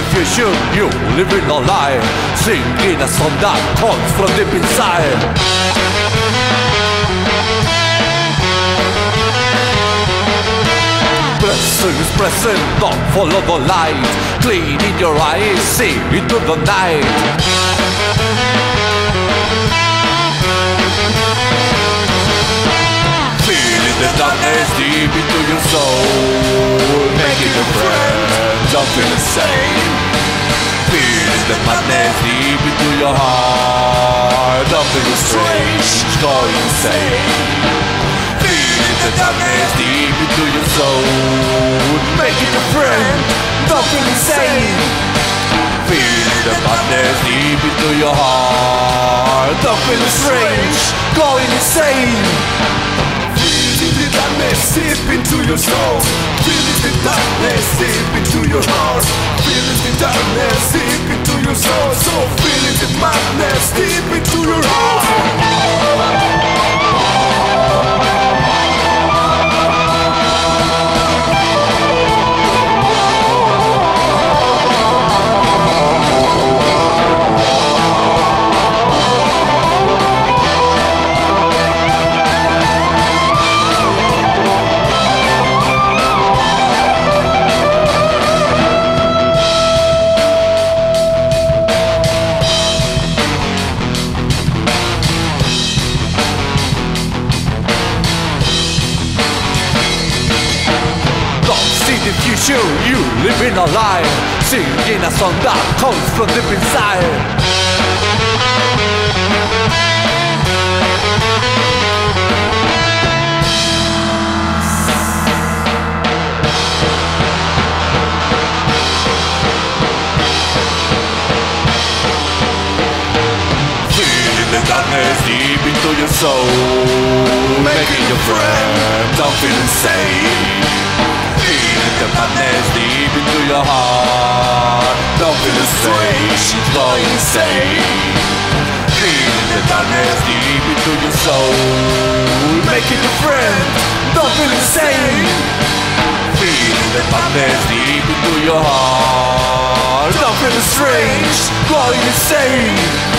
fusion, you living a lie. Singing a song that comes from deep inside. Blessings, present, don't follow the light. Clean in your eyes, see into the night feel the same. Feeling the madness deep into your heart. Don't feel strange, go insane. Feeling the darkness deep into your soul. Making a friend, don't feel insane Feeling the madness deep into your heart. Don't feel strange, going insane. Feeling the darkness seep into your soul Feeling the darkness seep into your heart. Feeling the darkness seep into your soul. So feeling the madness deep into your heart the future, you living a lie Singing a song that comes from deep inside. Feeling darkness deep into your soul Making your friend don't feel insane the madness deep into your heart. Don't feel strange, go insane Feeling the darkness deep into your soul. Making your friend don't feel insane. Feeling the madness deep into your heart. Don't feel strange, going insane